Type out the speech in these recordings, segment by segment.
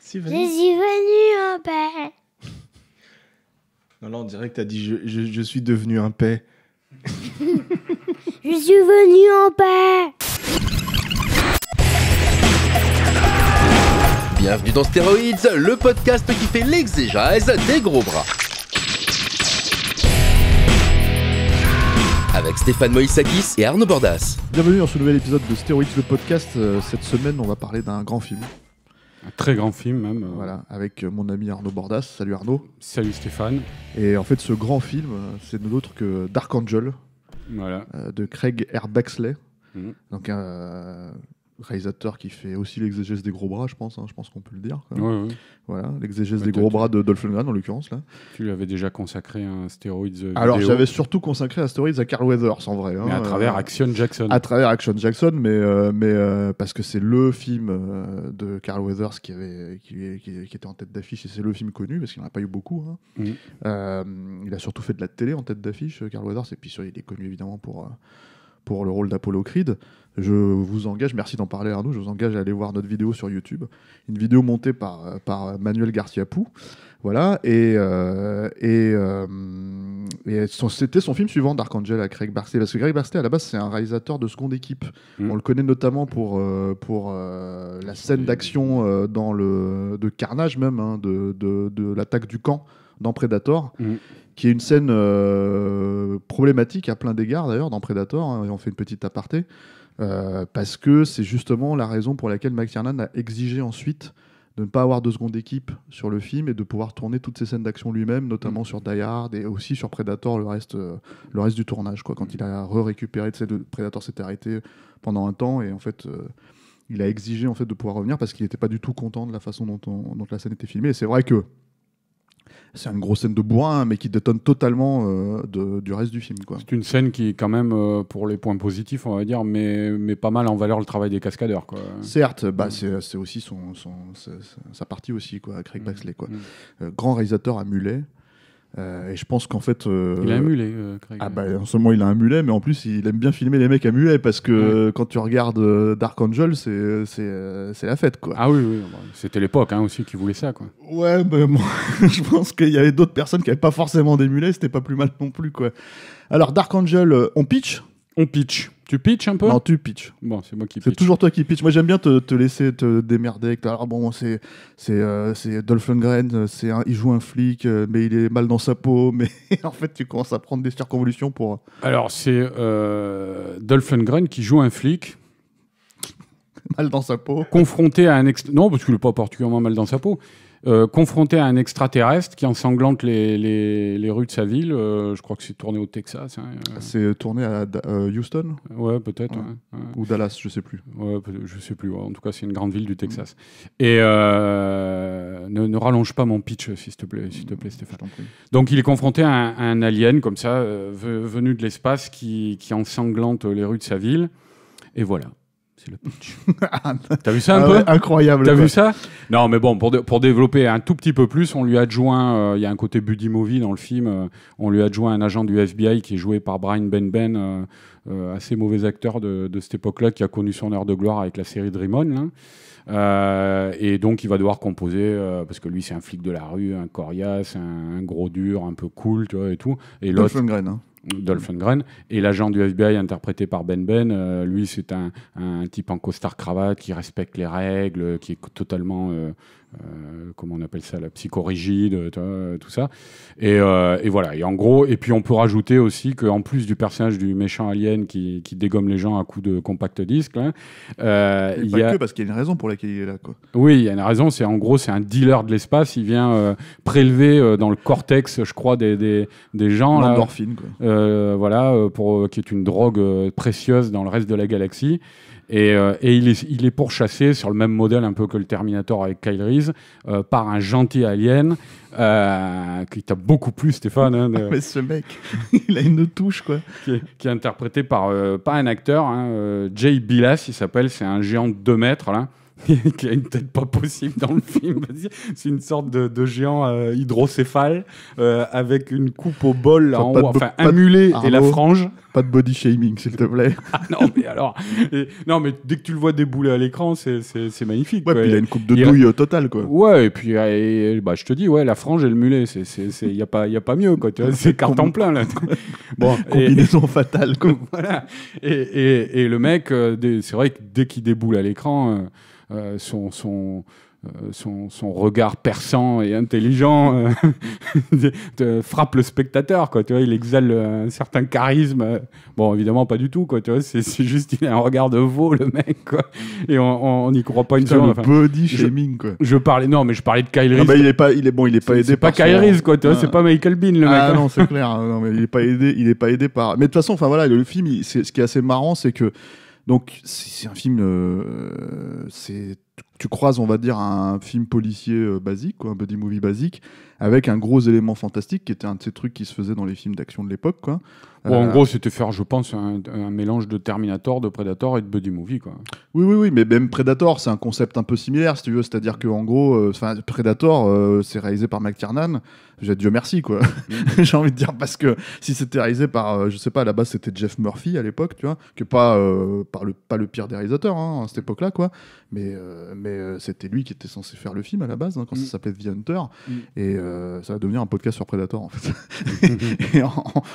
Si, Je suis venu en paix. Non, là, on dirait que t'as dit je, je- je suis devenu un paix. Je suis venu en paix. Bienvenue dans Stéroïdes, le podcast qui fait l'exégèse des gros bras. Avec Stéphane Moïsakis et Arnaud Bordas. Bienvenue dans ce nouvel épisode de Stéroïdes, le podcast. Euh, Cette semaine, on va parler d'un grand film. Un très grand film même. euh, Voilà, avec euh, mon ami Arnaud Bordas. Salut Arnaud. Salut Stéphane. Et en fait, ce grand film, euh, c'est nul autre que Dark Angel Voilà. de Craig R. Baxley. Mhm. Donc un euh, réalisateur qui fait aussi l'exégèse des gros bras, je pense. hein, je pense qu'on peut le dire. quoi. Ouais, ouais. Voilà, l'exégèse des gros bras de Dolph Lundgren en l'occurrence là. Tu lui avais déjà consacré un stéroïde euh, Alors j'avais surtout consacré Asteroids à Carl Weathers en vrai. mais hein, à travers euh, Action Jackson. à travers Action Jackson, mais, euh, mais euh, parce que c'est le film de Carl Weathers qui, avait, qui, qui- qui était en tête d'affiche et c'est le film connu parce qu'il n'y en a pas eu beaucoup. hein. Euh, il a surtout fait de la télé en tête d'affiche, Carl Weathers, et puis sur- il est connu évidemment pour, pour le rôle d'Apollo Creed. Je vous engage, merci d'en parler Arnaud, je vous engage à aller voir notre vidéo sur YouTube, une vidéo montée par, par Manuel Garcia Pou. Voilà, et, euh, et, euh, et c'était son film suivant Dark Angel à Craig Barclay, parce que Craig Barclay à la base c'est un réalisateur de seconde équipe. Mm. On le connaît notamment pour, euh, pour la scène d'action dans le de Carnage même, hein, de, de, de l'attaque du camp dans Predator, Mm. Qui est une scène euh, problématique à plein d'égards d'ailleurs dans Predator, hein, et on fait une petite aparté, euh, parce que c'est justement la raison pour laquelle McTiernan a exigé ensuite de ne pas avoir de seconde équipe sur le film et de pouvoir tourner toutes ces scènes d'action lui-même, notamment sur Die Hard et aussi sur Predator, le reste, euh, le reste du tournage. Quoi. Quand il a re-récupéré, tu Predator s'était arrêté pendant un temps et en fait, euh, il a exigé en fait de pouvoir revenir parce qu'il n'était pas du tout content de la façon dont, on- dont la scène était filmée. Et c'est vrai que c'est une grosse scène de bourrin, mais qui détonne totalement euh, de- du reste du film. C'est une scène qui, quand même, euh, pour les points positifs, on va dire, mais, mais pas mal en valeur le travail des cascadeurs. Quoi. Certes, bah, Mm. c'est aussi son, son- sa- sa- sa partie aussi, quoi, Craig Mm. Baxley. Quoi. Mm. Euh, grand réalisateur à mulet. Euh, et je pense qu'en fait. euh, Il a un mulet, euh, Craig. Ah bah non seulement il a un mulet, mais en plus il aime bien filmer les mecs à mulet parce que quand tu regardes euh, Dark Angel, c'est c'est c'est la fête quoi. Ah oui, oui, c'était l'époque hein, aussi qui voulait ça. Quoi. Ouais, bah, moi, je pense qu'il y avait d'autres personnes qui n'avaient pas forcément des mulets, c'était pas plus mal non plus quoi. Alors Dark Angel, on pitch? On pitch. Tu pitch un peu Non, tu pitch. Bon, c'est moi qui C'est pitch. toujours toi qui pitch. Moi, j'aime bien te, te laisser te démerder. Avec ta- Alors bon, c'est c'est euh, c'est Dolph Lundgren. euh, C'est un- il joue un flic, euh, mais il est mal dans sa peau. Mais en fait, tu commences à prendre des circonvolutions pour. Alors, c'est euh, Dolph Lundgren qui joue un flic mal dans sa peau. confronté à un ex- non parce qu'il n'est pas particulièrement mal dans sa peau euh, confronté à un extraterrestre qui ensanglante les, les, les rues de sa ville euh, je crois que c'est tourné au Texas hein, euh, C'est tourné à Da- Houston? Ouais peut-être Ouais. ouais, ouais. ou Dallas, je sais plus. Ouais, je sais plus. En tout cas, c'est une grande ville du Texas. Et ne, ne rallonge pas mon pitch, s'il te plaît, s'il te plaît, Stéphane. Donc, il est confronté à un, à un alien comme ça, ve- venu de l'espace, qui, qui ensanglante les rues de sa ville. Et voilà, c'est le pitch. T'as vu ça un Ah peu ouais, incroyable. T'as vu ça Non, mais bon, pour, pour développer un tout petit peu plus, on lui adjoint, euh, il y a un côté buddy movie dans le film, euh, on lui adjoint un agent du FBI qui est joué par Brian Benben, euh, euh, assez mauvais acteur de, de cette époque-là, qui a connu son heure de gloire avec la série Dream On. là. Euh, et donc, il va devoir composer, euh, parce que lui, c'est un flic de la rue, un coriace, un, un gros dur, un peu cool, tu vois, et tout. Et Dolph l'autre, Lundgren. hein. Dolph Lundgren. Et l'agent du FBI interprété par Ben Ben, euh, lui, c'est un, type en costard-cravate qui respecte les règles, qui est totalement, euh, euh, comment on appelle ça, la psychorigide, tu vois, tout ça. Et, euh, et voilà. Et en gros, et puis on peut rajouter aussi qu'en plus du personnage du méchant alien qui, qui dégomme les gens à coups de compact disque, là, euh, il y a... que parce qu'il y a une raison pour laquelle il est là. Quoi. Oui, il y a une raison. C'est en gros, c'est un dealer de l'espace. Il vient euh, prélever euh, dans le cortex, je crois, des, des, des gens. L'endorphine. Quoi. Euh, voilà, euh, pour, euh, qui est une drogue euh, précieuse dans le reste de la galaxie. Et, euh, et il, est, il est pourchassé sur le même modèle un peu que le Terminator avec Kyle Reese euh, par un gentil alien euh, qui t'a beaucoup plu, Stéphane, hein, de- Mais ce mec, il a une touche quoi. qui, est, qui est interprété par pas un acteur, hein, Jay Bilas, il s'appelle, c'est un géant de 2 mètres là. qui a une tête pas possible dans le film. C'est une sorte de, de géant euh, hydrocéphale euh, avec une coupe au bol là, Enfin, en haut, enfin un mulet et la frange. Pas de body shaming, s'il te plaît. Ah non, mais alors, et- non, mais dès que tu le vois débouler à l'écran, c'est magnifique. Ouais, quoi. puis il a une coupe de Il- douille euh, totale, quoi. Ouais, et puis euh, et- bah, je te dis, ouais, la frange et le mulet, c'est c'est c'est- y a pas y a pas mieux quoi. C'est carton plein là. bon, et- Combinaison fatale, quoi. voilà. Et, et, et le mec, euh, c'est vrai que dès qu'il déboule à l'écran, euh, euh, son, son, euh, son, son regard perçant et intelligent euh, de- de- frappe le spectateur. Quoi, tu vois, il exhale euh, un certain charisme. euh. Bon, évidemment, pas du tout. Quoi, tu vois, c'est, c'est juste il a un regard de veau, le mec. Quoi, et on n'y croit pas une seconde. Enfin, body je- shaming, quoi. je parlais, non, mais je parlais de Kyle Ah Reese. bah, il est pas, il est bon, il est pas aidé c'est pas Kyle Reese, quoi, tu vois, Ah. c'est pas Michael Bean, le mec. Ah hein. non, c'est clair. Non, mais il est pas aidé, il est pas aidé par. Mais de toute façon, enfin voilà, le film, il- c'est ce qui est assez marrant, c'est que donc c'est un film, euh, c'est tu croises, on va dire, un film policier euh, basique, quoi, un buddy movie basique, avec un gros élément fantastique qui était un de ces trucs qui se faisaient dans les films d'action de l'époque, quoi. Bon, en Euh, gros, c'était faire, je pense, un, un mélange de Terminator, de Predator et de Buddy Movie, quoi. Oui, oui, oui, mais même Predator, c'est un concept un peu similaire, si tu veux. C'est-à-dire que en gros, Predator, c'est réalisé par McTiernan. J'ai Dieu merci, quoi. J'ai envie de dire parce que si c'était réalisé par, euh, je sais pas, à la base c'était Jeff Murphy à l'époque, tu vois, que pas euh, par le pas le pire des réalisateurs hein, à cette époque-là, quoi. Mais euh, mais c'était lui qui était censé faire le film à la base hein, quand Mm. ça s'appelait The Hunter Mm. et ça va devenir un podcast sur Predator en fait. et en,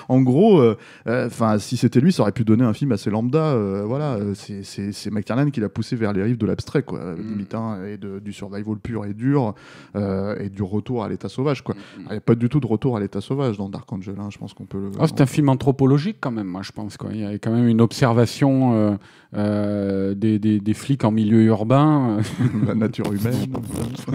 en gros, enfin, si c'était lui, ça aurait pu donner un film assez lambda. voilà, c'est- McTiernan qui l'a poussé vers les rives de l'abstrait, quoi, Mm. limite, hein, et de- du survival pur et dur, et du retour à l'état sauvage, quoi. Mm. Il n'y a pas du tout de retour à l'état sauvage dans Dark Angel, hein, je pense qu'on peut le. Ah, c'est un film anthropologique quand même, moi je pense. Quoi. Il y a quand même une observation euh, euh, des, des- des flics en milieu urbain. euh. la nature humaine.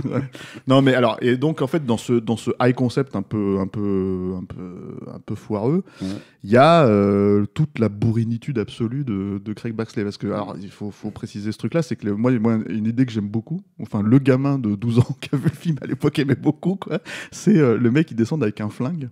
non, mais alors, et donc en fait, dans ce dans ce high concept un peu un peu un peu un peu foireux, il Ouais. y a euh, toute la bourrinitude absolue de, de Craig Baxley. Parce que alors, il faut, faut préciser ce truc-là, c'est que le- moi, moi, une idée que j'aime beaucoup, enfin le gamin de 12 ans qui a vu le film à l'époque aimait beaucoup, quoi. C'est euh, le mec qui descend avec un flingue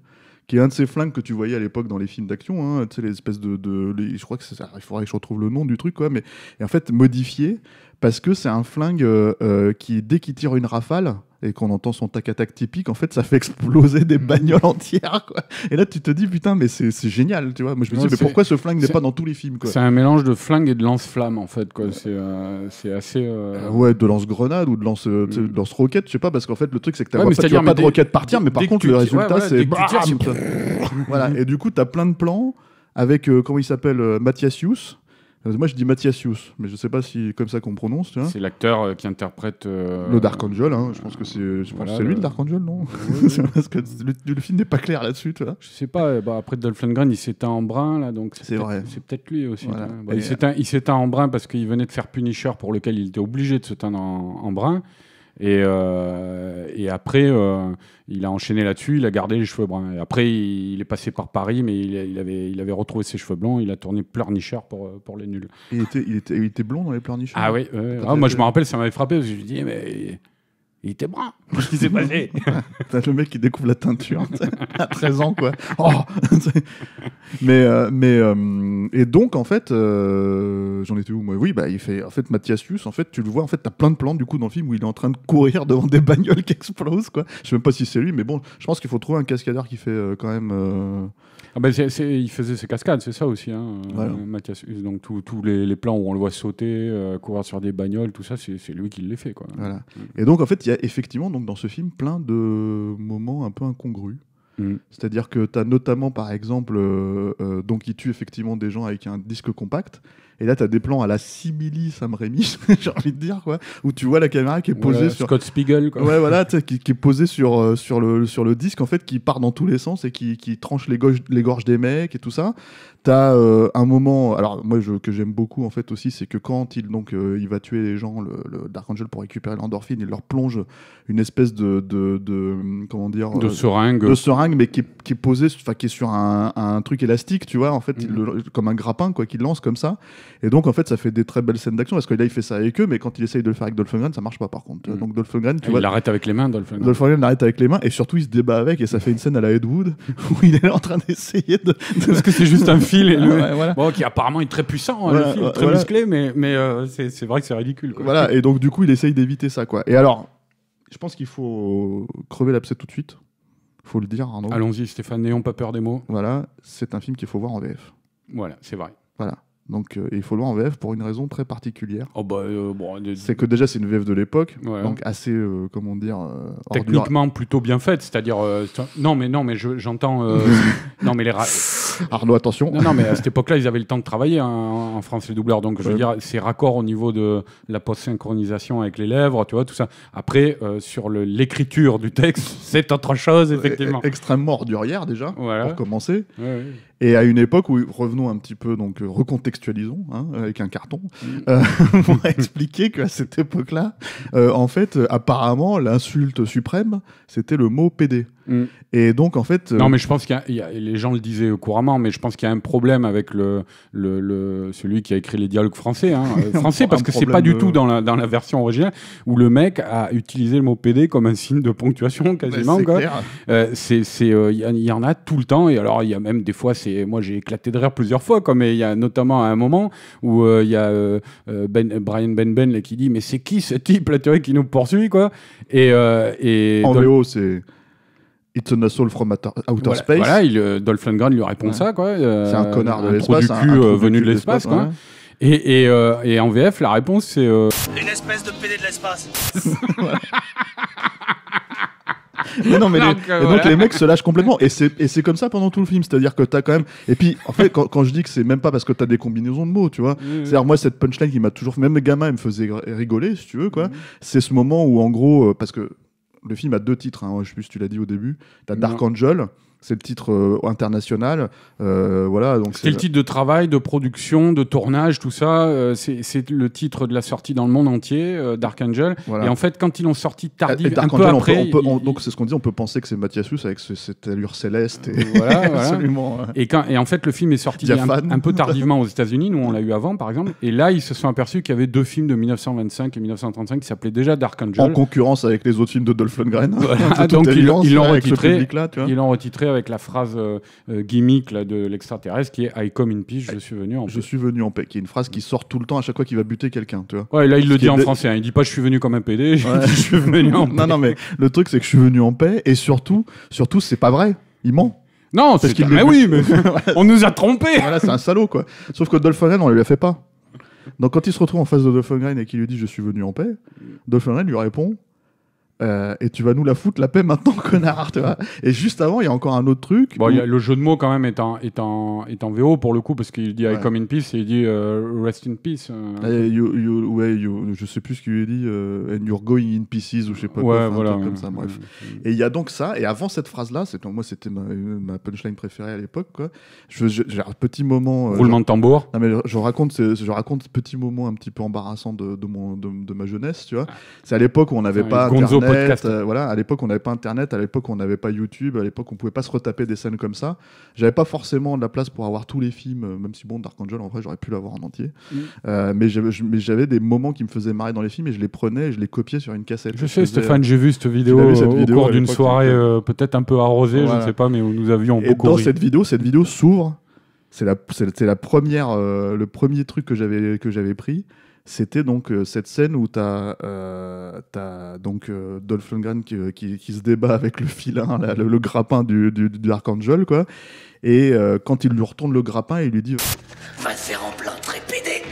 qui est un de ces flingues que tu voyais à l'époque dans les films d'action, hein, tu sais, les espèces de, je crois que c'est ça, il faudrait que je retrouve le nom du truc, quoi, mais en fait modifié parce que c'est un flingue euh, euh, qui, dès qu'il tire une rafale et qu'on entend son tac-tac typique, en fait, ça fait exploser des bagnoles entières, quoi. Et là, tu te dis, putain, mais c'est génial, tu vois. Moi, je me Ouais, dis, mais pourquoi ce flingue n'est pas dans tous les films, quoi? C'est un mélange de flingue et de lance-flamme en fait. quoi. C'est euh, assez. euh, ouais, de lance-grenade ou de lance, Mm. de lance-roquette, je sais pas, parce qu'en fait, le truc, c'est que t'as Ouais, pas, pas de roquette partir, mais par contre, le résultat, ouais, c'est Voilà, et du coup, t'as plein de plans avec, euh, comment il s'appelle, Mathias Hughes. Euh, Moi, je dis Mathias Hughes, mais je sais pas si comme ça qu'on prononce. C'est l'acteur euh, qui interprète. euh, Le Dark Angel, hein, je pense que c'est voilà, lui le- Dark Angel, non? Oui. Parce que le, le film n'est pas clair là-dessus, tu vois. Je sais pas, bah, après Dolph Lundgren, il s'éteint en brun, là, donc C'est vrai. C'est peut-être lui aussi. Voilà. Bah, il s'éteint- il s'éteint en brun parce qu'il venait de faire Punisher, pour lequel il était obligé de se teindre en, en brun. Et, euh, et après, euh, il a enchaîné là-dessus, il a gardé les cheveux bruns. Et après, il, il est passé par Paris, mais il, il avait, il avait retrouvé ses cheveux blonds, il a tourné Pleurnicher pour, euh, pour les nuls. Il était, il était, il était blond dans les pleurnichers. Ah oui, ouais. Ah, moi je me rappelle, ça m'avait frappé parce que je me dis, mais il était brun. Qu'est-ce qui s'est passé T'as le mec qui découvre la teinture à 13 ans, quoi. Oh mais, euh, mais euh, et donc en fait, euh, j'en étais où moi? Oui, bah il fait en fait Mathias Huss, En fait, tu le vois. En fait, t'as plein de plans du coup dans le film où il est en train de courir devant des bagnoles qui explosent, quoi. Je sais même pas si c'est lui, mais bon, je pense qu'il faut trouver un cascadeur qui fait euh, quand même. euh, Ah ben, c'est- il faisait ses cascades, c'est ça aussi, hein, Voilà. Mathias Huss. Donc tous les, les plans où on le voit sauter, euh, courir sur des bagnoles, tout ça, c'est c'est lui qui les fait. Quoi. Voilà. Et donc en fait, il y a effectivement donc dans ce film plein de moments un peu incongrus. Mm. C'est-à-dire que tu as notamment, par exemple, euh, euh, donc il tue effectivement des gens avec un disque compact. Et là, tu as des plans à la simili Sam Raimi, j'ai envie de dire, quoi, où tu vois la caméra qui est posée sur. Scott Spiegel. Quoi. Ouais, voilà, tu qui, qui est posée sur, euh, sur, le, sur le disque, en fait, qui part dans tous les sens et qui, qui tranche les, gauches- les gorges des mecs et tout ça. T'as euh, un moment, alors moi, je, que j'aime beaucoup, en fait, aussi, c'est que quand il, donc, euh, il va tuer les gens, le, le Dark Angel, pour récupérer l'endorphine, il leur plonge une espèce de. de, de- comment dire De seringue. de seringue, mais qui est, qui est posé, enfin qui est sur un, un truc élastique, tu vois, en fait, il le- comme un grappin, quoi, qu'il lance comme ça. Et donc, en fait, ça fait des très belles scènes d'action parce que là, il fait ça avec eux, mais quand il essaye de le faire avec Dolph Lundgren, ça marche pas par contre. Mm. Donc, Dolph Lundgren, tu Il vois. l'arrête avec les mains, Dolph Lundgren. Dolph Lundgren l'arrête avec les mains et surtout il se débat avec et ça fait une scène à la Ed Wood où il est en train d'essayer de. de- Parce que c'est juste un fil. Et le- Ouais, voilà. Bon, qui apparemment est très puissant, hein, Voilà, le fil, ouais, très voilà. musclé, mais, mais euh, c'est c'est vrai que c'est ridicule. Quoi. Voilà, et donc du coup il essaye d'éviter ça quoi. Et alors, je pense qu'il faut crever l'abcès tout de suite. Faut le dire, Arnaud. Allons-y, Stéphane, n'ayons pas peur des mots. Voilà, c'est un film qu'il faut voir en VF. Voilà, c'est vrai. Voilà. Donc euh, il faut le voir en VF pour une raison très particulière. Oh, bah, euh, bon, C'est que déjà c'est une VF de l'époque, Ouais. donc assez, euh, comment dire, techniquement plutôt bien faite, c'est-à-dire non mais non mais je- j'entends non mais les ra- Arnaud, attention. non non mais à cette époque-là ils avaient le temps de travailler hein, en France les doubleurs donc je veux dire c'est raccord au niveau de la post synchronisation avec les lèvres tu vois tout ça après sur l'écriture du texte c'est autre chose effectivement Extrêmement ordurière déjà, Voilà. pour commencer. Ouais. Et à une époque où, revenons un petit peu, donc euh, recontextualisons, hein, avec un carton, Mm. euh, pour expliquer qu'à cette époque-là, euh, en fait, euh, apparemment, l'insulte suprême, c'était le mot PD. Mm. Et donc, en fait. euh, Non, mais je pense qu'il y a, il y a- les gens le disaient couramment, mais je pense qu'il y a un problème avec le, le, le- celui qui a écrit les dialogues français. hein, français, parce que c'est pas du de- tout dans la, dans la version originale, où le mec a utilisé le mot PD comme un signe de ponctuation bah, quasiment. c'est. Euh, c'est, c'est, euh, il y, en a tout le temps, et alors il y a même des fois, c'est, moi j'ai éclaté de rire plusieurs fois, mais il y a notamment à un moment où euh, il y a euh, ben, Brian Benben là, qui dit Mais c'est qui ce type là, tu vois, qui nous poursuit, quoi Et, euh, et En VO, c'est. It's an assault from outer voilà, space. voilà, il, euh, Dolph Lundgren lui répond Ouais. ça, quoi. euh, c'est un connard de un trou l'espace. du un- cul un trou euh, du venu cul de l'espace, quoi. ouais. Et, et, euh, et en VF, la réponse c'est euh, Une espèce de PD de l'espace. Mais non, mais les, Donc, euh, et donc voilà. les mecs se lâchent complètement. Et c'est, et c'est comme ça pendant tout le film. C'est-à-dire que t'as quand même. Et puis, en fait, quand, quand je dis que c'est même pas parce que t'as des combinaisons de mots, tu vois. C'est-à-dire, moi, cette punchline qui m'a toujours fait. Même les gamins, ils me faisaient rigoler, si tu veux, quoi. C'est ce moment où, en gros, parce que le film a deux titres, hein, je sais plus si tu l'as dit au début. T'as Dark Angel, c'est le titre euh, international. euh, voilà, donc c'est le titre de travail, de production, de tournage, tout ça. euh, c'est, le titre de la sortie dans le monde entier, euh, Dark Angel. Voilà. Et en fait, quand ils l'ont sorti Et tardif, Dark un peu Angel, on peut- après, on peut- on- il- donc c'est ce qu'on dit, on peut penser que c'est Mathias Huss avec ce- cette allure céleste et Voilà, voilà. absolument. Et, quand, et en fait, le film est sorti un, peu tardivement aux États-Unis. Nous, on l'a eu avant, par exemple. Et là, ils se sont aperçus qu'il y avait deux films de 1925 et 1935 qui s'appelaient déjà Dark Angel. en concurrence avec les autres films de Dolph Lundgren. Voilà. Toute Donc, ils l'ont- évidence, ils l'ont retitré. Avec la phrase euh, euh, gimmick là, de l'extraterrestre qui est I come in peace, je suis venu en Je paix. suis venu en paix, qui est une phrase qui sort tout le temps à chaque fois qu'il va buter quelqu'un, tu vois. Ouais, là, il Ce le dit en français. hein. Il dit pas je suis venu comme un PD, il dit, je suis venu en paix. non, non, mais le truc, c'est que je suis venu en paix, et surtout, surtout, c'est pas vrai. Il ment. Non, c'est qu'il mais le oui, mais on nous a trompés. Voilà, c'est un salaud, quoi. Sauf que Dolph Lundgren, on lui a fait pas. Donc quand il se retrouve en face de Dolph Lundgren et qu'il lui dit je suis venu en paix, Dolph Lundgren lui répond euh, et tu vas nous la foutre la paix maintenant, connard, tu vois. Et juste avant, il y a encore un autre truc. Bon, où- y a- le jeu de mots quand même est en, est en, est en VO pour le coup parce qu'il dit I Ouais. come in peace et il dit euh, rest in peace. euh. Euh, you- you- ouais, you- je sais plus ce qu'il lui dit, euh, and you're going in pieces ou je sais pas ouais, quoi, un voilà. truc comme ça, bref. Et il y a donc ça, et avant cette phrase-là, moi c'était ma, ma punchline préférée à l'époque, quoi. Je- je- J'ai un petit moment. euh, Roulement de tambour. Non mais je, raconte, je raconte ce petit moment un petit peu embarrassant de, de, mon, de, de ma jeunesse, tu vois. C'est à l'époque où on n'avait Ouais, pas Gonzo internet, podcast. euh, voilà. À l'époque on n'avait pas internet, à l'époque on n'avait pas YouTube, à l'époque on pouvait pas se retaper des scènes comme ça. J'avais pas forcément de la place pour avoir tous les films, euh, même si bon Dark Angel en vrai j'aurais pu l'avoir en entier. Mm. Euh, mais j'avais des moments qui me faisaient marrer dans les films et je les prenais et je les copiais sur une cassette. Je sais, Stéphane, j'ai vu cette vidéo, cette au cours d'une soirée euh, peut-être un peu arrosée, je ne sais pas, mais où nous avions Et beaucoup dans ri. cette vidéo, cette vidéo s'ouvre. C'est la, la première, euh, le premier truc que j'avais pris. C'était donc euh, cette scène où tu as, donc euh, Dolph Lundgren qui, qui- qui se débat avec le filin, là, le, le grappin du, du, du Dark Angel, quoi. Et euh, quand il lui retourne le grappin, il lui dit Va te faire en plein trépédé.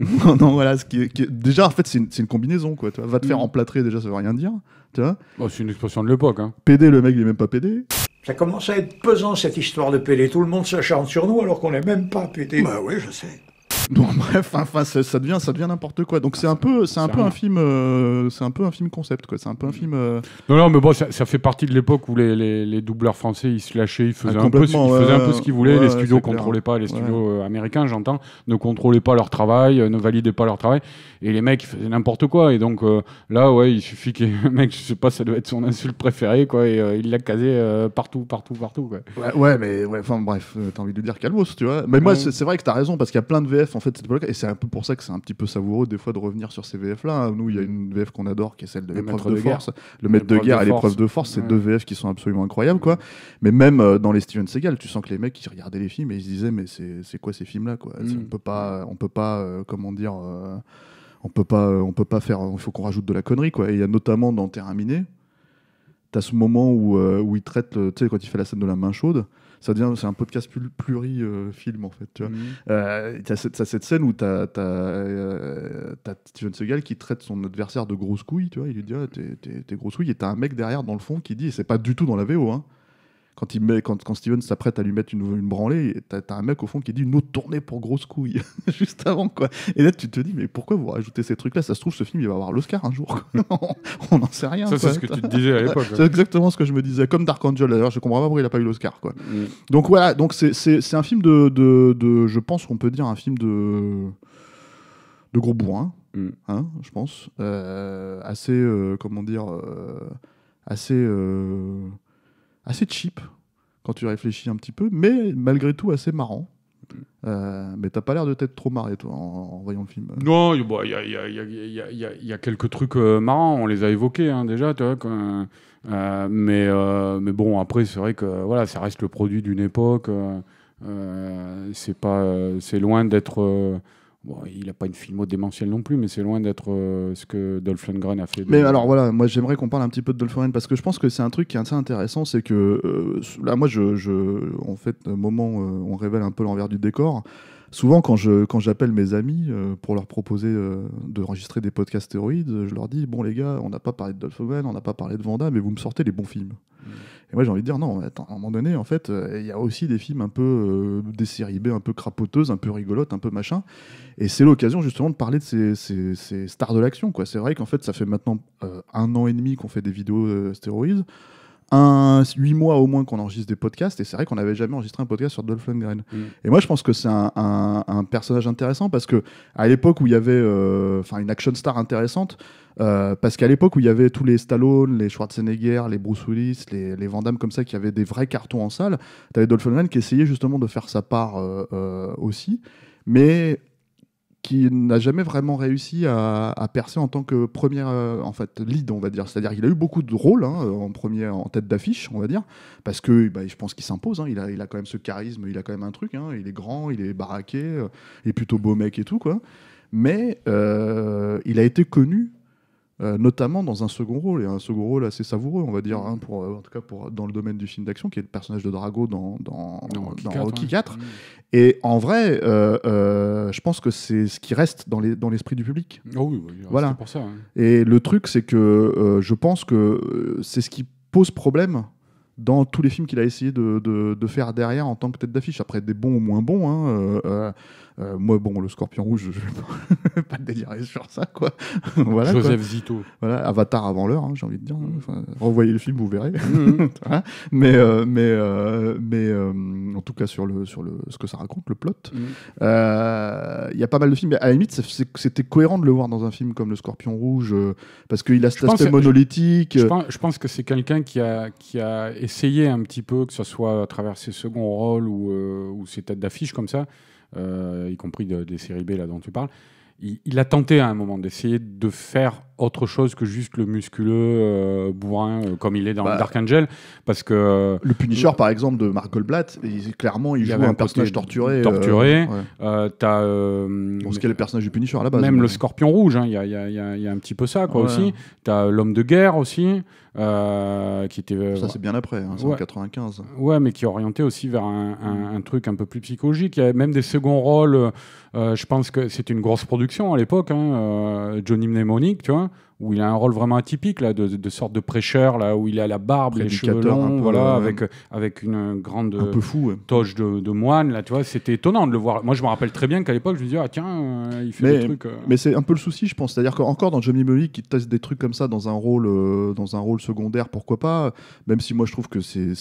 non, non, voilà, ce qui est- qui est- déjà en fait c'est une, c'est une combinaison, quoi. Tu vois. Va te faire Mm. emplâtrer, déjà ça veut rien dire. Tu vois. Oh, c'est une expression de l'époque. Hein. PD, le mec il est même pas PD. Ça commence à être pesant cette histoire de PD. Tout le monde se chante sur nous alors qu'on n'est même pas PD. Bah oui, je sais. Donc bref, enfin ça, ça devient ça devient n'importe quoi. Donc c'est un peu c'est un peu un film euh, c'est un peu un film concept quoi. C'est un peu un film euh, Non, non, mais bon, ça, ça fait partie de l'époque où les, les, les doubleurs français, ils se lâchaient, ils faisaient, Ah, un, peu, ce- complètement, ils faisaient un ouais, peu ce qu'ils voulaient. ouais, les ouais, studios c'est clair. contrôlaient pas, les studios euh, américains, j'entends, ne contrôlaient pas leur travail, euh, ne validaient pas leur travail. Et les mecs, ils faisaient n'importe quoi. Et donc euh, là, ouais, il suffit qu'il y ait un mec, je sais pas, ça doit être son insulte préférée, quoi. Et euh, il l'a casé euh, partout, partout, partout, quoi. Ouais, ouais, mais ouais, enfin bref, euh, t'as envie de dire calmos, tu vois. Mais moi, Ouais. c'est c'est vrai que t'as raison parce qu'il y a plein de VF en fait, cette époque, et c'est un peu pour ça que c'est un petit peu savoureux des fois de revenir sur ces VF là. Nous, il y a une VF qu'on adore qui est celle de l'épreuve de, force, le maître de guerre de et l'épreuve force. de force, c'est Ouais. deux VF qui sont absolument incroyables quoi. Mais même euh, dans les Steven Seagal, tu sens que les mecs ils regardaient les films et ils se disaient mais c'est quoi ces films là quoi? Mm. On peut pas, on peut pas, euh, comment dire. euh, on peut pas, on peut pas faire. Il faut qu'on rajoute de la connerie, quoi. Et il y a notamment dans Terrain miné, t'as ce moment où, euh, où il traite, tu sais, quand il fait la scène de la main chaude, ça devient, c'est un podcast pluri- pluri-film en fait, tu vois. Euh, t'as cette, scène où t'as, t'as, euh, Steven Seagal qui traite son adversaire de grosse couille, tu vois. Il lui dit, ah, t'es grosse couille, et t'as un mec derrière dans le fond qui dit, et c'est pas du tout dans la VO, hein. Quand, il met, quand, quand Steven s'apprête à lui mettre une, une branlée, t'as, un mec au fond qui dit une autre tournée pour grosse couille, juste avant, quoi. Et là, tu te dis, mais pourquoi vous rajoutez ces trucs-là? Ça se trouve, ce film, il va avoir l'Oscar un jour. On n'en sait rien. Ça, c'est ce que tu te disais à l'époque. C'est exactement ce que je me disais. Comme Dark Angel, d'ailleurs, je comprends pas pourquoi il a pas eu l'Oscar, quoi. Mm. Donc voilà, donc c'est- c'est c'est un film de, de, de- je pense qu'on peut dire un film de, de gros bourrin, Mm. hein, je pense, Euh, assez, euh, comment dire, euh, assez, euh, assez cheap quand tu réfléchis un petit peu, mais malgré tout assez marrant. Euh, mais t'as pas l'air de t'être trop marré toi en, en voyant le film. Non, il bon, y, y, y, y, a, quelques trucs euh, marrants, on les a évoqués hein, déjà, tu vois, quand- euh, mais, mais bon, après, c'est vrai que voilà, ça reste le produit d'une époque. c'est pas, c'est loin d'être. Euh, bon, il n'a pas une filmo démentielle non plus, mais c'est loin d'être euh, ce que Dolph Lundgren a fait. de- Mais alors voilà, moi j'aimerais qu'on parle un petit peu de Dolph Lundgren parce que je pense que c'est un truc qui est assez intéressant, c'est que euh, là moi je, je en fait au moment où on révèle un peu l'envers du décor, souvent quand je quand j'appelle mes amis euh, pour leur proposer euh, d'enregistrer des podcasts stéroïdes, je leur dis bon les gars, on n'a pas parlé de Dolph Lundgren, on n'a pas parlé de Vanda, mais vous me sortez les bons films. Et moi j'ai envie de dire non, à un moment donné en fait, euh, il y a aussi des films un peu euh, des séries B, un peu crapoteuses, un peu rigolotes, un peu machin. Et c'est l'occasion justement de parler de ces, stars de l'action. C'est vrai qu'en fait, ça fait maintenant euh, un an et demi qu'on fait des vidéos stéroïdes, un, huit mois au moins qu'on enregistre des podcasts, et c'est vrai qu'on n'avait jamais enregistré un podcast sur Dolph Lundgren. Mm. Et moi, je pense que c'est un, un- un personnage intéressant parce que à l'époque où il y avait euh, enfin une action star intéressante, euh, parce qu'à l'époque où il y avait tous les Stallone, les Schwarzenegger, les Bruce Willis, les, les Van Damme comme ça, qui avaient des vrais cartons en salle, t'avais Dolph Lundgren qui essayait justement de faire sa part euh, aussi, mais qui n'a jamais vraiment réussi à, percer en tant que première euh, en fait lead on va dire c'est-à-dire qu'il a eu beaucoup de rôles hein, en premier en tête d'affiche on va dire parce que bah, je pense qu'il s'impose hein. il, a, il a quand même ce charisme il a quand même un truc hein. il est grand il est baraqué euh, il est plutôt beau mec et tout quoi mais euh, il a été connu euh, notamment dans un second rôle et un second rôle assez savoureux on va dire hein, pour euh, en tout cas pour dans le domaine du film d'action qui est le personnage de Drago dans dans, Dans Rocky dans IV, Rocky ouais. 4 et en vrai, euh, je pense que c'est ce qui reste dans les- dans l'esprit du public. Oh oui, oui, Voilà. pour ça. hein. Et le truc, c'est que je pense que c'est ce qui pose problème dans tous les films qu'il a essayé de, de- de faire derrière en tant que tête d'affiche. Après, des bons ou moins bons. hein, euh, euh, moi, bon, le Scorpion Rouge, je vais pas, pas délirer sur ça, quoi. voilà, quoi. Joseph Zito. Voilà, Avatar avant l'heure, hein, j'ai envie de dire. hein. Enfin, revoyez le film, vous verrez. Voilà. Mais, euh, mais, euh, mais en tout cas, sur, le, sur le, ce que ça raconte, le plot. Euh, Il y a pas mal de films, mais à la limite, c'était cohérent de le voir dans un film comme Le Scorpion Rouge, parce qu'il a cet aspect que- monolithique. Je pense, je pense que c'est quelqu'un qui a, qui a essayé un petit peu, que ce soit à travers ses seconds rôles ou, ou ses têtes d'affiche comme ça, y compris de- des séries B là dont tu parles. Il, il a tenté à un moment d'essayer de faire autre chose que juste le musculeux euh, bourrin euh, comme il est dans Bah. Dark Angel, parce que euh, Le Punisher, par exemple, de Mark Goldblatt, il- clairement, il, joue un un personnage torturé. torturé. euh, ouais. euh, t'as euh, Bon, ce qu'est le personnage du Punisher à la base. même le Scorpion Rouge, hein, il y, a, il y a- il y a- il y a un petit peu ça quoi Ouais. aussi. T'as l'homme de guerre aussi, euh, qui était euh, Ça, c'est bien après, hein, c'est en Ouais. 95. Ouais, mais qui est orienté aussi vers un, un- un truc un peu plus psychologique. Il y a même des seconds rôles. euh, je pense que c'était une grosse production à l'époque, hein, Johnny Mnemonic, tu vois. Où il a un rôle vraiment atypique là, de, de, de sorte de prêcheur là, où il a la barbe, les cheveux longs, peu, voilà, euh, avec avec une grande Un peu fou. ouais. toge de, de moine là, tu vois. C'était étonnant de le voir. Moi, je me rappelle très bien qu'à l'époque, je me disais ah tiens, euh, il fait Mais- des trucs. euh, Mais c'est un peu le souci, je pense. C'est-à-dire qu'encore dans Johnny Mnemonic, qui teste des trucs comme ça dans un rôle, dans un rôle secondaire, pourquoi pas Même si moi je trouve que c'est,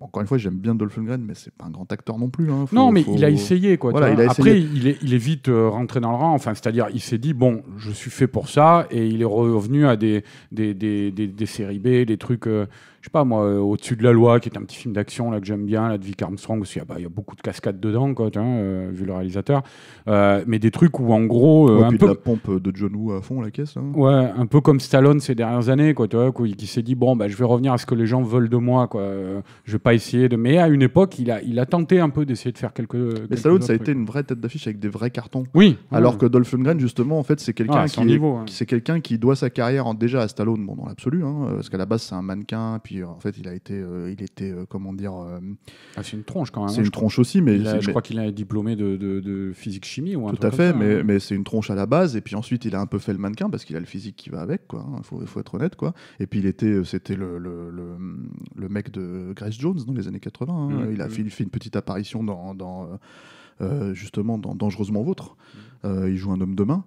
encore une fois, j'aime bien Dolph Lundgren, mais c'est pas un grand acteur non plus. hein. Faut- Non, mais faut- il a essayé quoi. Voilà, il a Après, essayé. il est, il est vite rentré dans le rang. Enfin, c'est-à-dire, il s'est dit bon, je suis fait pour ça, et il est revenu à des des, séries B, des trucs, euh, je sais pas moi, euh, au-dessus de la loi, qui est un petit film d'action là que j'aime bien, là de Vic Armstrong aussi. Ah bah, il y a beaucoup de cascades dedans, quoi, euh, vu le réalisateur. Euh, mais des trucs où en gros, Ouais, un puis peu. de la pompe de John Woo à fond la caisse. hein. Ouais, un peu comme Stallone ces dernières années, quoi, tu vois, qui s'est dit bon, bah, je vais revenir à ce que les gens veulent de moi, quoi. Je vais pas essayer de. Mais à une époque, il a, il a tenté un peu d'essayer de faire quelques. Mais quelques Stallone, ça a été une vraie tête d'affiche avec des vrais cartons. Oui. Alors ouais. que Dolph Lundgren, justement, en fait, c'est quelqu'un Ah, qui, hein. qui- c'est quelqu'un qui doit sa carrière en- déjà à Stallone, bon, dans l'absolu, hein, parce qu'à la base c'est un mannequin, puis en fait il a été, euh, il était, euh, comment dire, euh, Ah, c'est une tronche quand même. c'est hein, une je tronche aussi, mais, a- c'est- je mais- crois qu'il est diplômé de, de, de physique chimie ou un tout truc à fait, comme ça, mais, hein. mais c'est une tronche à la base, et puis ensuite il a un peu fait le mannequin parce qu'il a le physique qui va avec, quoi. Il faut, faut être honnête, quoi. Et puis il était, c'était le, le, le, le mec de Grace Jones dans les années 80. hein. Mm, il a mm. fait, une petite apparition dans, dans, euh, justement dans Dangereusement Vôtre. Mm. Euh, il joue un homme de main.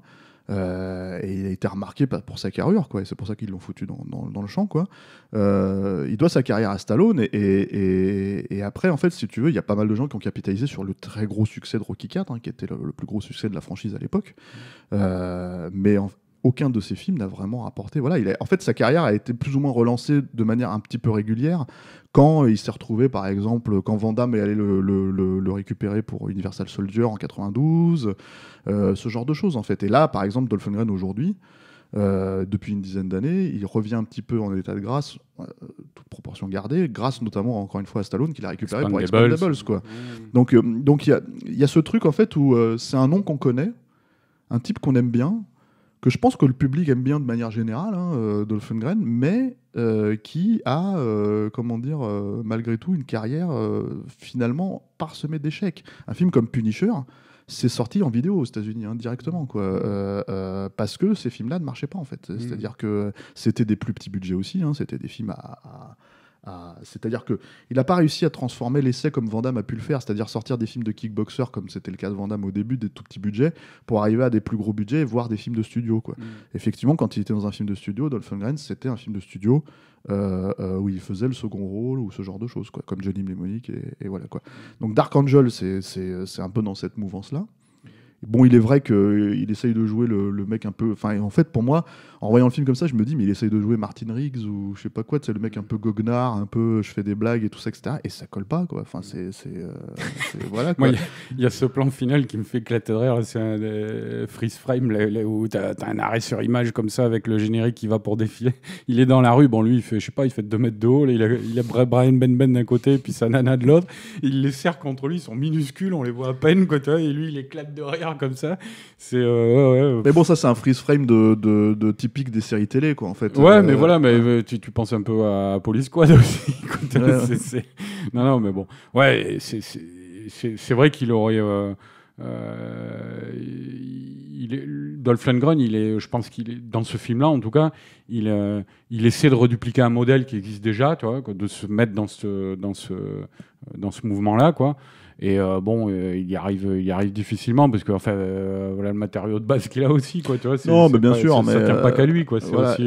Euh, et il a été remarqué pour sa carrure, quoi. Et c'est pour ça qu'ils l'ont foutu dans, le champ, quoi. Euh, il doit sa carrière à Stallone. Et, après, en fait, si tu veux, il y a pas mal de gens qui ont capitalisé sur le très gros succès de Rocky IV, hein, qui était le, le plus gros succès de la franchise à l'époque. Euh, mais en- aucun de ses films n'a vraiment rapporté. Voilà, il a- en fait, sa carrière a été plus ou moins relancée de manière un petit peu régulière quand il s'est retrouvé, par exemple, quand Van Damme est allé le, le- le- le récupérer pour Universal Soldier en 92, euh, ce genre de choses, en fait. Et là, par exemple, Dolph Lundgren, aujourd'hui, euh, depuis une dizaine d'années, il revient un petit peu en état de grâce, euh, toute proportion gardée, grâce notamment, encore une fois, à Stallone, qu'il a récupéré pour Expendables. Quoi. Mmh. Donc, euh, donc il y a, y a ce truc en fait où euh, c'est un nom qu'on connaît, un type qu'on aime bien, que je pense que le public aime bien de manière générale, hein, euh, Dolph Lundgren, mais euh, qui a, euh, comment dire, euh, malgré tout, une carrière finalement parsemée d'échecs. Un film comme Punisher, c'est sorti en vidéo aux États-Unis hein, directement, quoi, euh, euh, parce que ces films-là ne marchaient pas en fait. C'est-à-dire que c'était des plus petits budgets aussi, hein, c'était des films à- à à- C'est-à-dire que il n'a pas réussi à transformer l'essai comme Van Damme a pu le faire, c'est-à-dire sortir des films de kickboxer comme c'était le cas de Van Damme au début, des tout petits budgets, pour arriver à des plus gros budgets et voir des films de studio. Quoi. Mmh. Effectivement, quand il était dans un film de studio, Dolph Lundgren, c'était un film de studio euh, euh, où il faisait le second rôle ou ce genre de choses, quoi, comme Johnny Mnemonic et, et voilà quoi. Donc Dark Angel, c'est un peu dans cette mouvance-là. Bon, il est vrai qu'il essaye de jouer le, le mec un peu. Enfin, en fait, pour moi, en voyant le film comme ça, je me dis, mais il essaye de jouer Martin Riggs ou je sais pas quoi, c'est le mec un peu goguenard, un peu je fais des blagues et tout ça, etc. Et ça colle pas, quoi. Enfin, c'est. euh, voilà, quoi. Il y a ce plan final qui me fait éclater de rire. C'est un freeze frame là, là, où tu as, un arrêt sur image comme ça avec le générique qui va pour défiler. Il est dans la rue. Bon, lui, il fait, je sais pas, il fait 2 mètres de haut. là, il, a, il a Brian Benben d'un côté, puis sa nana de l'autre. Il les serre contre lui. Ils sont minuscules. On les voit à peine. Quoi, et lui, il éclate de rire comme ça. C'est. euh, ouais, ouais, Mais bon, ça, c'est un freeze frame de, de, de typique des séries télé, quoi, en fait. Ouais, Euh, mais voilà, mais euh, tu, tu penses un peu à Police Squad aussi. Ouais, Non, non, mais bon. Ouais, c'est vrai qu'il aurait. Euh, il est, Dolph Lundgren, il est, je pense qu'il est dans ce film-là, en tout cas, il, euh, il essaie de redupliquer un modèle qui existe déjà, tu vois, de se mettre dans ce, dans ce, dans ce mouvement-là, quoi. Et euh, bon, euh, il y arrive, il y arrive difficilement parce que enfin, voilà le matériau de base qu'il a aussi, quoi. Tu vois, Non, mais bien pas- sûr, ça, mais, ça tient pas qu'à lui, quoi. C'est voilà. aussi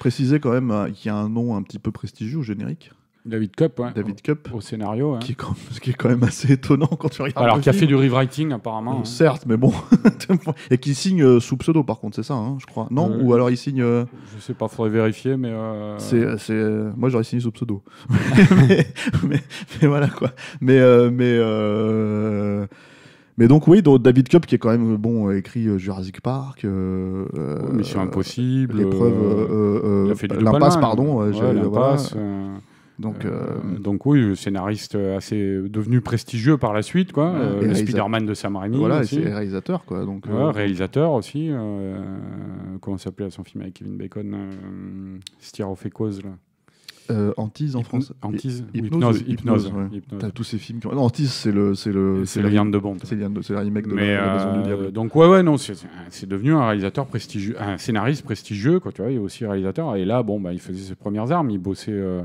Préciser quand même euh, qu'il y a un nom un petit peu prestigieux au générique, David Cup, ouais, David Cup, au scénario. hein. qui, est quand ce qui est quand même assez étonnant quand tu regardes. Alors, qui a fait du rewriting apparemment. Euh, hein. Certes, mais bon. et qui signe euh, sous pseudo, par contre, c'est ça, hein, je crois. Non Euh, Ou alors il signe. euh, Je sais pas, faudrait vérifier, mais. euh, c'est, moi, j'aurais signé sous pseudo. mais, mais- mais voilà, quoi. Mais. mais mais donc oui, donc David Cup qui est quand même bon écrit Jurassic Park, euh, euh, Mission Impossible. l'épreuve, euh, l'impasse, pardon. ouais, l'impasse. voilà. Donc euh, euh, donc oui, scénariste assez devenu prestigieux par la suite, quoi. Euh, et le Spider-Man de Sam Raimi voilà, et aussi. c'est réalisateur quoi. Donc Ouais, réalisateur aussi. comment s'appelait son film avec Kevin Bacon Steer of Echoes, là. euh, Antise en France. Antise hypnose, ou hypnose, ouais. hypnose. T'as tous ces films. Qui... ont- Non, Antise, c'est le, c'est le, C'est Yann de Bond. c'est le remake de, Mais la, la Maison du Diable. donc ouais ouais non c'est c'est devenu un réalisateur prestigieux un scénariste prestigieux quoi tu vois il est aussi réalisateur et là bon bah il faisait ses premières armes il bossait euh,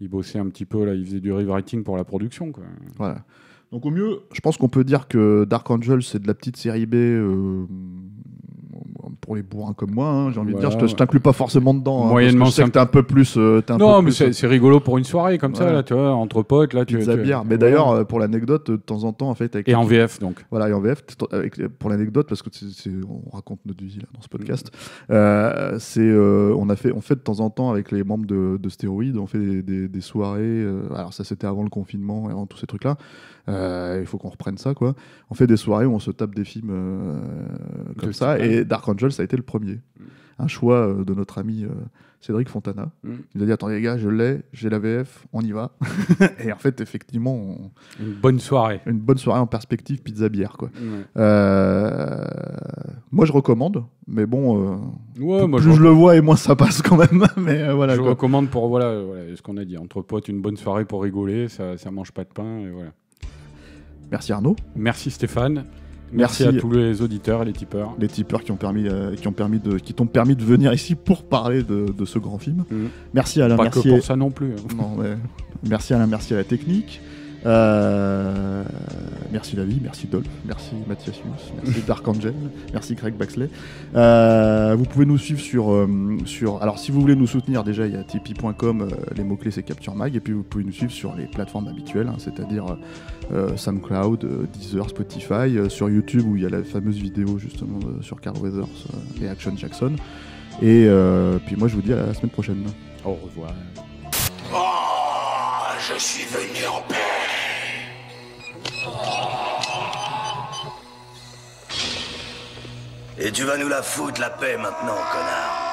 il bossait un petit peu là il faisait du rewriting pour la production quoi Voilà. Donc au mieux, je pense qu'on peut dire que Dark Angel, c'est de la petite série B euh, pour les bourrins comme moi. hein, J'ai envie de dire, je ouais. t'inclus pas forcément dedans. hein, Moyennement t'es un peu plus. euh, t'es un non peu mais plus, c'est c'est rigolo pour une soirée comme ça là tu vois entre potes là tu, pizza tu- bière. Mais d'ailleurs, euh, pour l'anecdote, de temps en temps, en fait, avec et en VF donc Voilà, et en VF, avec, pour l'anecdote, parce que c'est- c'est- on raconte notre vie là, dans ce podcast, euh, c'est, euh, on, a fait, on fait de temps en temps avec les membres de, de Stéroïdes, on fait des, des- des soirées, euh, alors ça c'était avant le confinement et avant tous ces trucs-là, euh, il faut qu'on reprenne ça, quoi. On fait des soirées où on se tape des films euh, comme De ça, et Dark Angel, ça a été le premier. Un choix euh, de notre ami euh, Cédric Fontana. Mm. Il nous a dit, attendez les gars, je l'ai, j'ai la VF, on y va. et en fait, effectivement, on- une bonne soirée une bonne soirée en perspective pizza-bière, quoi. ouais, Euh, moi, je recommande, mais bon, euh, Ouais, plus, moi plus je, je le vois et moins ça passe quand même. mais euh, voilà. je quoi. recommande pour voilà, voilà ce qu'on a dit entre potes une bonne soirée pour rigoler ça ça mange pas de pain et voilà Merci Arnaud, merci Stéphane Merci. merci, à tous les auditeurs et les tipeurs les tipeurs qui ont permis, euh, qui ont permis de, qui t'ont permis de venir ici pour parler de, de ce grand film. Mhm. Merci Alain pas que Mercier. pour ça non plus. Non, mais merci Alain Mercier à la technique. Euh, merci la vie, merci Dolph, merci Mathias Hughes, merci Dark Angel, merci Craig Baxley. Euh, vous pouvez nous suivre sur, euh, sur. Alors, si vous voulez nous soutenir, déjà il y a tipeee.com, euh, les mots-clés c'est Capture Mag, et puis vous pouvez nous suivre sur les plateformes habituelles, hein, c'est-à-dire euh, SoundCloud, euh, Deezer, Spotify, euh, sur YouTube où il y a la fameuse vidéo justement euh, sur Carl Weathers euh, et Action Jackson. Et euh, puis moi je vous dis à la semaine prochaine. au revoir Oh, je suis venu en paix. Et tu vas nous la foutre la paix maintenant, connard.